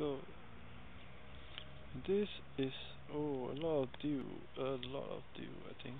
go. This is oh a lot of dew, a lot of dew I think.